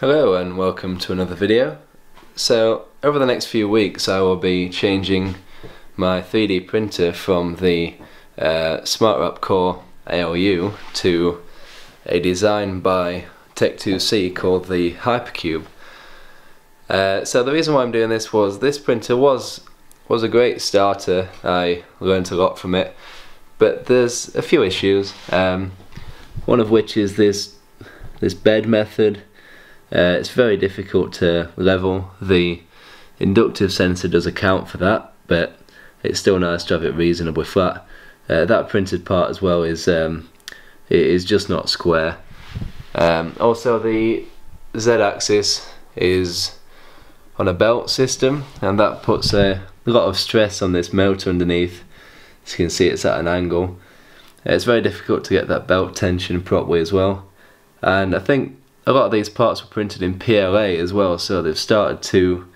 Hello and welcome to another video. So over the next few weeks I will be changing my 3D printer from the uh, Core ALU to a design by Tech2C called the Hypercube. Uh, so the reason why I'm doing this was this printer was was a great starter. I learned a lot from it, but there's a few issues. Um, one of which is this this bed method. Uh, it's very difficult to level. The inductive sensor does account for that, but it's still nice to have it reasonably flat. Uh, that printed part as well is um, it is just not square. Um, also, the z-axis is on a belt system, and that puts a lot of stress on this motor underneath. As you can see, it's at an angle. It's very difficult to get that belt tension properly as well. And I think a lot of these parts were printed in PLA as well, so they've started to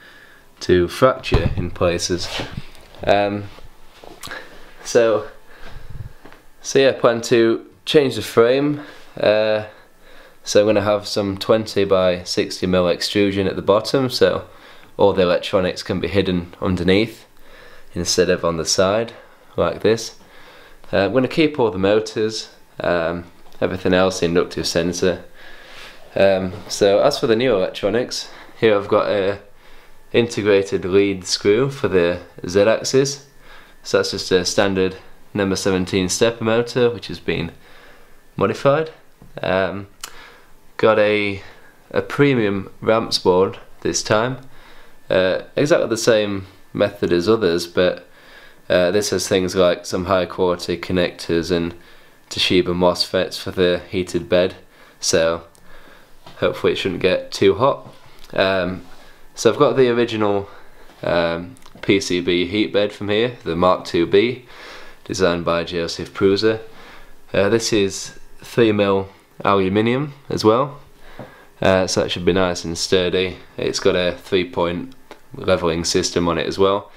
to fracture in places. Um, so, so yeah, plan to change the frame. Uh, so I'm going to have some 20 by 60 mil extrusion at the bottom, so all the electronics can be hidden underneath instead of on the side like this. Uh, I'm going to keep all the motors, um, everything else, the inductive sensor. Um, so as for the new electronics, here I've got a integrated lead screw for the Z-axis. So that's just a standard NEMA 17 stepper motor which has been modified. Um, got a, a premium ramps board this time. Uh, exactly the same method as others but uh, this has things like some high quality connectors and Toshiba MOSFETs for the heated bed so hopefully it shouldn't get too hot. Um, so I've got the original um, PCB heat bed from here, the Mark IIB, designed by Josef Prusa. Uh, this is 3mm aluminium as well, uh, so that should be nice and sturdy. It's got a three point leveling system on it as well,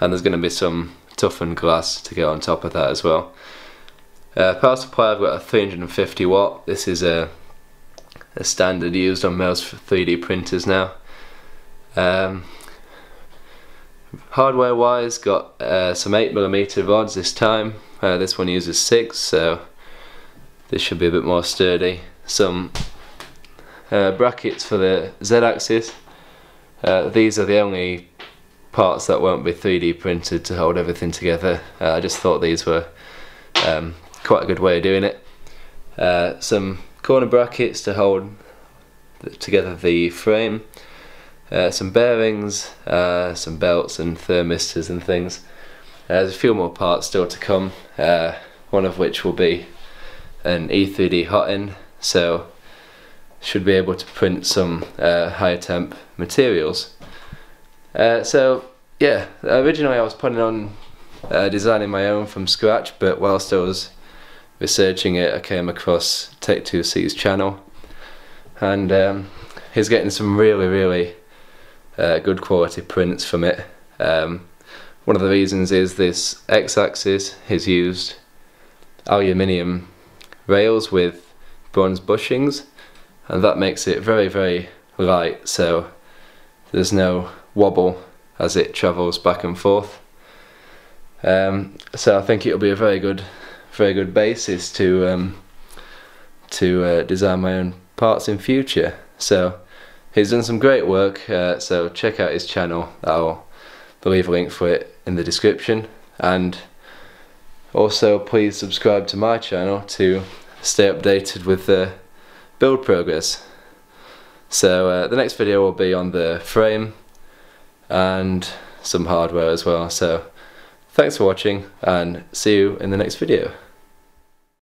and there's going to be some toughened glass to go on top of that as well. Uh, power supply I've got a 350 watt. This is a, a standard used on most 3D printers now. Um, hardware wise got uh, some 8mm rods this time. Uh, this one uses 6 so this should be a bit more sturdy. Some uh, brackets for the Z-axis. Uh, these are the only parts that won't be 3D printed to hold everything together. Uh, I just thought these were um, quite a good way of doing it. Uh, some corner brackets to hold together the frame. Uh, some bearings, uh, some belts and thermistors and things. Uh, there's a few more parts still to come, uh, one of which will be an E3D hot end, so should be able to print some higher temp materials. Uh, so yeah, originally I was planning on uh, designing my own from scratch, but whilst I was researching it, I came across Tech2C's channel, and um, he's getting some really, really uh, good quality prints from it. Um, one of the reasons is this x-axis has used aluminium rails with bronze bushings, and that makes it very, very light. So there's no wobble as it travels back and forth. Um, so I think it'll be a very good, very good basis to um, to uh, design my own parts in future. So he's done some great work. Uh, so check out his channel. I'll leave a link for it in the description. And also please subscribe to my channel to stay updated with the build progress. So uh, the next video will be on the frame and some hardware as well. So thanks for watching and see you in the next video.